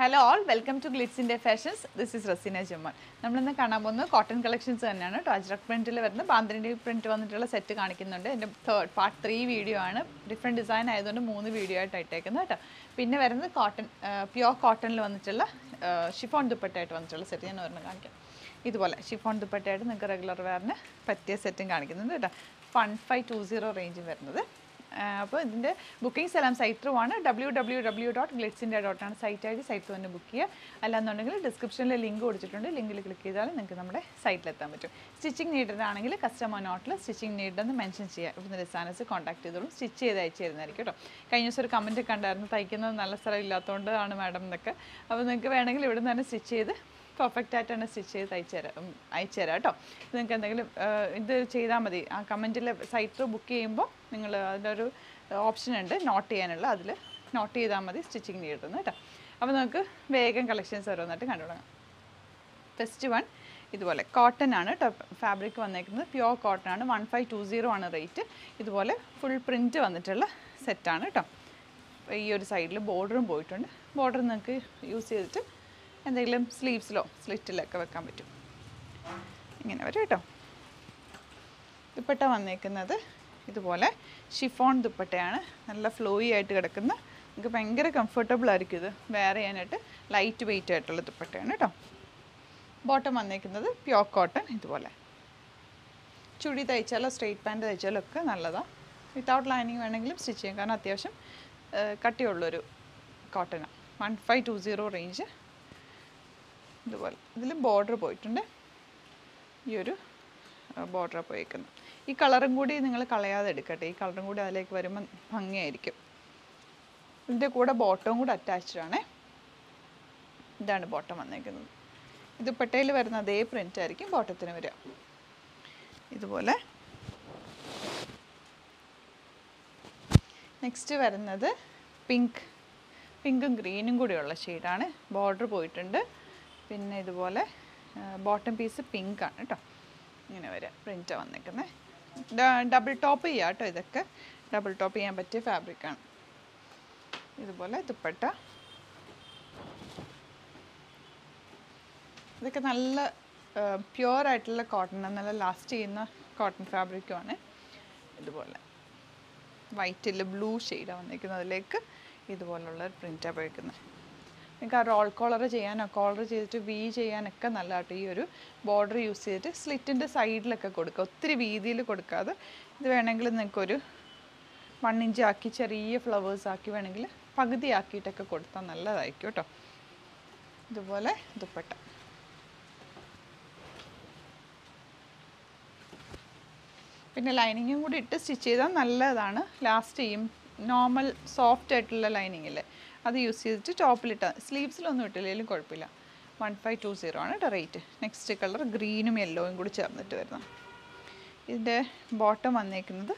Hello all welcome to ഗ്ലിറ്റ്സിന്റെ fashions this is Raseena Jamman നമ്മളിന്ന് കാണാൻ പോകുന്നത് കോട്ടൺ കളക്ഷൻസ് തന്നെയാണ്. അജ്രക് പ്രിന്റിൽ വരുന്ന ബാന്ദ്രന്റെ പ്രിന്റ് വന്നിട്ടുള്ള സെറ്റ് കാണിക്കുന്നുണ്ട്. എന്റെ തേർഡ് പാർട്ട് ത്രീ വീഡിയോ ആണ്. ഡിഫറെന്റ് ഡിസൈൻ ആയതുകൊണ്ട് മൂന്ന് വീഡിയോ ആയിട്ട് ഇട്ടേക്കുന്നത് കേട്ടോ. പിന്നെ വരുന്നത് കോട്ടൺ പ്യുവർ കോട്ടണിൽ വന്നിട്ടുള്ള ഷിഫോൺ ദുപ്പട്ടയായിട്ട് വന്നിട്ടുള്ള സെറ്റ് ഞാൻ ഒരെണ്ണം കാണിക്കാം. ഇതുപോലെ ഷിഫോൺ ദുപ്പട്ടയായിട്ട് നിങ്ങൾക്ക് റെഗുലർ വെയറിന് പറ്റിയ സെറ്റും കാണിക്കുന്നുണ്ട് കേട്ടോ. വൺ ഫൈവ് ടു സീറോ റേഞ്ചിൽ വരുന്നത്. അപ്പോൾ ഇതിന്റെ ബുക്കിംഗ് ത്രൂ ആണ്. W W W dot Glitz dot ആണ് സൈറ്റ് ആയിട്ട് സൈറ്റ് തന്നെ ബുക്ക് ചെയ്യുക. അല്ലാന്നുണ്ടെങ്കിൽ ഡിസ്ക്രിപ്ഷനിൽ ലിങ്ക് കൊടുത്തിട്ടുണ്ട്. ലിങ്കിൽ ക്ലിക്ക് ചെയ്താൽ നിങ്ങൾക്ക് നമ്മുടെ സൈറ്റിലെത്താൻ പറ്റും. സ്റ്റിച്ചിങ് ആണെങ്കിൽ കസ്റ്റമർ നോട്ടിൽ സ്റ്റിച്ചിങ് നീഡെന്ന് മെൻഷൻ ചെയ്യുക ഇവിടുന്ന് ഡിസൈനേഴ്സ് കോൺടാക്ട് ചെയ്തോളും. സ്റ്റിച്ച് ചെയ്ത് അയച്ചു തരുന്നതായിരിക്കും കേട്ടോ. കഴിഞ്ഞ ദിവസം ഒരു കമന്റ് കണ്ടായിരുന്നു തയ്ക്കുന്നത് നല്ല സ്ഥലം ഇല്ലാത്തതുകൊണ്ടാണ് മാഡം എന്നൊക്കെ. അപ്പോൾ നിങ്ങൾക്ക് വേണമെങ്കിൽ ഇവിടുന്ന് തന്നെ സ്റ്റിച്ച് ചെയ്ത് പെർഫെക്റ്റ് ആയിട്ട് തന്നെ സ്റ്റിച്ച് ചെയ്ത് അയച്ചു തരാം അയച്ചു തരാം കേട്ടോ. നിങ്ങൾക്ക് എന്തെങ്കിലും ഇത് ചെയ്താൽ മതി. ആ കമന്റിൽ സൈറ്റ് ബുക്ക് ചെയ്യുമ്പോൾ നിങ്ങൾ അതിലൊരു ഓപ്ഷൻ ഉണ്ട്. നോട്ട് ചെയ്യാനുള്ള. അതിൽ നോട്ട് ചെയ്താൽ മതി. സ്റ്റിച്ചിങ് ചെയ്തിരുന്നു കേട്ടോ. അപ്പോൾ നമുക്ക് വേഗം കളക്ഷൻസ് ഓരോന്നായിട്ട് കണ്ടു തുടങ്ങാം ഫസ്റ്റ് വൺ ഇതുപോലെ കോട്ടൺ ആണ് കേട്ടോ. ഫാബ്രിക് വന്നേക്കുന്നത്. പ്യുവർ കോട്ടൺ ആണ്. വൺ ഫൈവ് ടു സീറോ ആണ് റേറ്റ് ഇതുപോലെ ഫുൾ പ്രിന്റ് വന്നിട്ടുള്ള സെറ്റാണ് കേട്ടോ. ഈ ഒരു സൈഡിൽ ബോർഡറും പോയിട്ടുണ്ട്. ബോർഡർ നിങ്ങൾക്ക് യൂസ് ചെയ്തിട്ട് എന്തെങ്കിലും സ്ലീവ്സിലോ സ്ലിറ്റിലൊക്കെ വെക്കാൻ പറ്റും. ഇങ്ങനെ വരും കേട്ടോ. ദുപ്പട്ട വന്നേക്കുന്നത് ഇതുപോലെ ഷിഫോൺ ദുപ്പട്ടയാണ്. നല്ല ഫ്ലോയി ആയിട്ട് കിടക്കുന്ന. നമുക്ക് ഭയങ്കര കംഫർട്ടബിൾ ആയിരിക്കും ഇത്. വെയർ ചെയ്യാനായിട്ട് ലൈറ്റ് വെയിറ്റ് ആയിട്ടുള്ള ദുപ്പട്ടയാണ് കേട്ടോ. ബോട്ടം വന്നേക്കുന്നത് പ്യോർ കോട്ടൺ ഇതുപോലെ. ചുടി തയ്ച്ചാലോ സ്ട്രെയിറ്റ് പാന്റ് തയ്ച്ചാലോ ഒക്കെ നല്ലതാണ് വിത്തൗട്ട് ലൈനിങ് വേണമെങ്കിലും സ്റ്റിച്ച് ചെയ്യാം. കാരണം അത്യാവശ്യം കട്ടിയുള്ളൊരു കോട്ടനാണ് one five two zero range ഇതുപോലെ. ഇതിൽ ബോർഡർ പോയിട്ടുണ്ട്. ഈ ഒരു ബോർഡർ പോയേക്കുന്നത് ഈ കളറും കൂടി നിങ്ങൾ കളയാതെ എടുക്കട്ടെ. ഈ കളറും കൂടി അതിലേക്ക് വരുമ്പോൾ ഭംഗിയായിരിക്കും. ഇതിന്റെ കൂടെ ബോട്ടവും കൂടെ അറ്റാച്ച്ഡ് ആണേ. ഇതാണ് ബോട്ടം വന്നേക്കുന്നത്. ഇത് പെട്ടയിൽ വരുന്ന അതേ പ്രിന്റ് ആയിരിക്കും ബോട്ടത്തിന് വരിക. ഇതുപോലെ. നെക്സ്റ്റ് വരുന്നത് പിങ്ക് പിങ്കും ഗ്രീനും കൂടിയുള്ള ഷെയ്ഡാണ് ബോർഡർ പോയിട്ടുണ്ട്. പിന്നെ ഇതുപോലെ ബോട്ടം പീസ് പിങ്ക് ആണ് കേട്ടോ ഇങ്ങനെ വരെ പ്രിന്റ് വന്നേക്കുന്നത് ഡബിൾ ടോപ്പ് ചെയ്യാം കേട്ടോ ഇതൊക്കെ. ഡബിൾ ടോപ്പ് ചെയ്യാൻ പറ്റിയ ഫാബ്രിക്കാണ് ഇതുപോലെ ദുപ്പട്ട. ഇതൊക്കെ നല്ല പ്യുവർ ആയിട്ടുള്ള കോട്ടൺ നല്ല ലാസ്റ്റ് ചെയ്യുന്ന കോട്ടൺ ഫാബ്രിക്കുമാണ് ഇതുപോലെ. വൈറ്റിൽ ബ്ലൂ ഷെയ്ഡാണ് വന്നിരിക്കുന്നത് അതിലേക്ക്. ഇതുപോലുള്ള പ്രിന്റാണ് പോയിരിക്കുന്നത് നിങ്ങൾക്ക് ആ റോൾ കോളർ ചെയ്യാനോ കോളർ ചെയ്തിട്ട് വി ചെയ്യാനൊക്കെ നല്ലതായിട്ട് ഈ ഒരു ബോർഡർ യൂസ് ചെയ്തിട്ട് സ്ലിറ്റിന്റെ സൈഡിലൊക്കെ കൊടുക്കുക. ഒത്തിരി വീതിയിൽ കൊടുക്കാതെ ഇത് വേണമെങ്കിൽ നിങ്ങൾക്കൊരു വൺ ഇഞ്ച് ആക്കി ചെറിയ ഫ്ലവേഴ്സ് ആക്കി വേണമെങ്കിൽ പകുതി ആക്കിയിട്ടൊക്കെ കൊടുത്താൽ നല്ലതായിരിക്കും കേട്ടോ. ഇതുപോലെ ദുപ്പട്ട. പിന്നെ ലൈനിങ്ങും കൂടി ഇട്ട് സ്റ്റിച്ച് ചെയ്താൽ നല്ലതാണ്. ലാസ്റ്റ് ചെയ്യും നോർമൽ സോഫ്റ്റ് ആയിട്ടുള്ള ലൈനിങ് ഇല്ലേ? അത് യൂസ് ചെയ്തിട്ട് ടോപ്പിലിട്ട സ്ലീവ്സിലൊന്നും ഇട്ടില്ലെങ്കിലും കുഴപ്പമില്ല. വൺ ഫൈവ് ടു സീറോ ആണ് കേട്ടോ റേറ്റ്. നെക്സ്റ്റ് കളർ ഗ്രീനും യെല്ലോയും കൂടി ചേർന്നിട്ട് വരുന്ന ഇതിന്റെ ബോട്ടം വന്നേക്കുന്നത്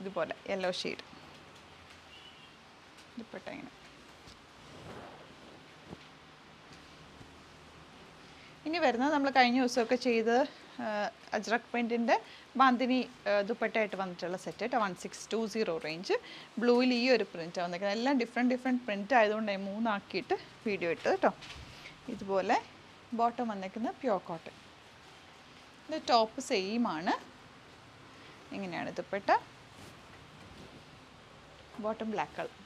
ഇതുപോലെ യെല്ലോ ഷെയ്ഡ്. ഇതിപ്പെട്ട ഇങ്ങനെ. ഇനി വരുന്നത് നമ്മൾ കഴിഞ്ഞ ദിവസമൊക്കെ ചെയ്ത് അജ്രക് പെയിന്റിന്റെ ബാന്തിനി ദുപ്പട്ടയായിട്ട് വന്നിട്ടുള്ള സെറ്റ് കേട്ടോ one six two zero range ബ്ലൂവിൽ ഈ ഒരു പ്രിന്റ് വന്നിരിക്കുന്നത്. എല്ലാം ഡിഫറെന്റ് ഡിഫറെന്റ് പ്രിന്റ് ആയതുകൊണ്ട് ഞാൻ മൂന്നാക്കിയിട്ട് വീഡിയോ ഇട്ടത് കേട്ടോ ഇതുപോലെ ബോട്ടം വന്നിരിക്കുന്നത് പ്യോർ കോട്ടൺ ഇത് ടോപ്പ് സെയിം ആണ്. ഇങ്ങനെയാണ് ദുപ്പട്ട. ബോട്ടം ബ്ലാക്ക് കളർ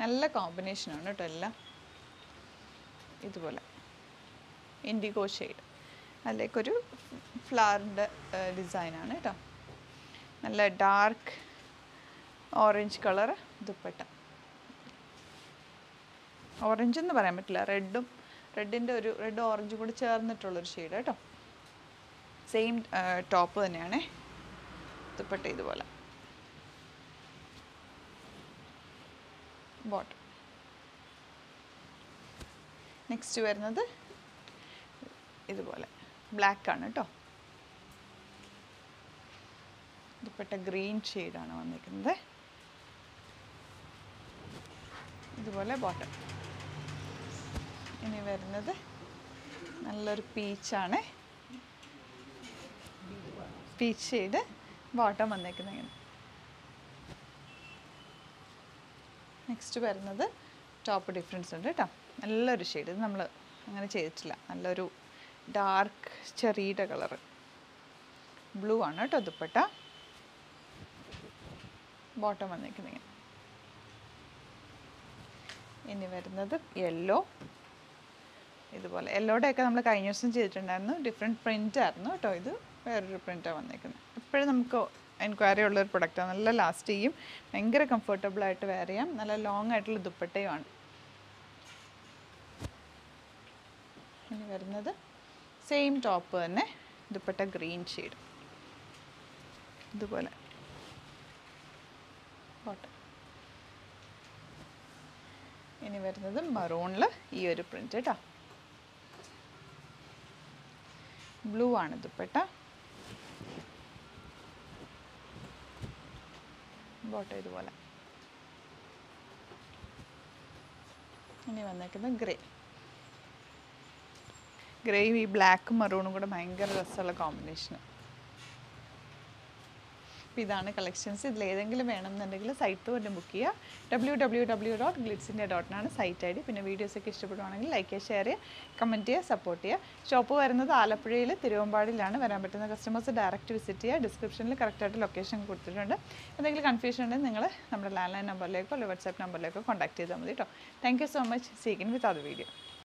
നല്ല കോമ്പിനേഷനാണ് കേട്ടോ എല്ലാം. ഇതുപോലെ. ഇൻഡിഗോ ഷെയ്ഡ് അതിലേക്കൊരു ഫ്ലവറിന്റെ ഡിസൈനാണ് കേട്ടോ. നല്ല dark orange colour dupatta. Orange എന്ന് പറയാൻ പറ്റില്ല റെഡും റെഡിന്റെ ഒരു റെഡ് ഓറഞ്ചും കൂടി ചേർന്നിട്ടുള്ളൊരു ഷെയ്ഡ് കേട്ടോ. സെയിം ടോപ്പ് തന്നെയാണേ ദുപ്പട്ട ഇതുപോലെ. ബോട്ടം. നെക്സ്റ്റ് വരുന്നത് ഇതുപോലെ. ബ്ലാക്ക് ആണ് കേട്ടോ ഇതുപെട്ട ഗ്രീൻ ഷെയ്ഡാണ് വന്നിരിക്കുന്നത്. ഇതുപോലെ ബോട്ടം. ഇനി വരുന്നത് നല്ലൊരു പീച്ചാണ്. പീച്ച് ഷെയ്ഡ് ബോട്ടം വന്നേക്കുന്നത്. ഇങ്ങനെ നെക്സ്റ്റ് വരുന്നത് ടോപ്പ് ഡിഫറൻസ് ഉണ്ട് കേട്ടോ നല്ലൊരു ഷെയ്ഡ്. ഇത് നമ്മൾ അങ്ങനെ ചെയ്തിട്ടില്ല. നല്ലൊരു ഡാർക്ക് ചെറിയുടെ കളറ് ബ്ലൂ ആണ് കേട്ടോ ദുപ്പട്ട. ബോട്ടം വന്നിരിക്കുന്നത് ഇങ്ങനെ. ഇനി വരുന്നത് യെല്ലോ ഇതുപോലെ യെല്ലോടെ ഒക്കെ നമ്മൾ കഴിഞ്ഞ ദിവസം ചെയ്തിട്ടുണ്ടായിരുന്നു. ഡിഫറെന്റ് പ്രിന്റ് ആയിരുന്നു കേട്ടോ ഇത്. വേറൊരു പ്രിന്റാണ് വന്നേക്കുന്നത്. എപ്പോഴും നമുക്ക് എൻക്വയറി ഉള്ളൊരു പ്രൊഡക്റ്റാണ് നല്ല ലാസ്റ്റ് ചെയ്യും. ഭയങ്കര കംഫർട്ടബിൾ ആയിട്ട് വെയർ ചെയ്യാം. നല്ല ലോങ് ആയിട്ടുള്ള ദുപ്പട്ടയുമാണ് ഇനി വരുന്നത് സെയിം ടോപ്പ് തന്നെ ദുപ്പട്ട ഗ്രീൻ ഷെയ്ഡ് ഇതുപോലെ. ഇനി വരുന്നത് മറൂണിൽ ഈ ഒരു പ്രിന്റ് കേട്ടോ ബ്ലൂ ആണ് ദുപ്പട്ട ബോട്ട ഇതുപോലെ. ഇനി വന്നേക്കുന്നത് ഗ്രേ ഗ്രേയും ഈ ബ്ലാക്കും മറൂണും കൂടെ ഭയങ്കര രസമുള്ള കോമ്പിനേഷൻ അപ്പോൾ ഇതാണ് കളക്ഷൻസ് ഇതിൽ ഏതെങ്കിലും വേണമെന്നുണ്ടെങ്കിൽ സൈറ്റ് തന്നെ ബുക്ക് ചെയ്യുക. ഡബ്ല്യൂ ഡബ്ല്യൂ ഡബ്ല്യൂ ഡോട്ട് ഗ്ലിറ്റ്സിന്റെ ഡോട്ടിനാണ് സൈറ്റ് ഐ ഡി. പിന്നെ വീഡിയോസൊക്കെ ഇഷ്ടപ്പെടുവാണെങ്കിൽ ലൈക്ക് ചെയ്യുക ഷെയർ ചെയ്യുക കമന്റ് ചെയ്യുക സപ്പോർട്ട് ചെയ്യുക. ഷോപ്പ് വരുന്നത് ആലപ്പുഴയിൽ തിരുവമ്പാടിയിലാണ്. വരാൻ പറ്റുന്ന കസ്റ്റമേഴ്സ് ഡയറക്റ്റ് വിസിറ്റ് ചെയ്യുക. ഡിസ്ക്രിപ്ഷനിൽ കറക്റ്റായിട്ട് ലൊക്കേഷൻ കൊടുത്തിട്ടുണ്ട്. എന്തെങ്കിലും കൺഫ്യൂഷൻ ഉണ്ടെങ്കിൽ നിങ്ങൾ നമ്മുടെ ലാൻഡ് ലൈൻ നമ്പറിലേക്കോ അല്ലെങ്കിൽ വാട്സാപ്പ് നമ്പറിലേക്കോ കോൺടാക്ട് ചെയ്താൽ മതി കേട്ടോ താങ്ക് യു സോ മച്ച് സീക്കിൻ വിത്ത് അത് വീഡിയോ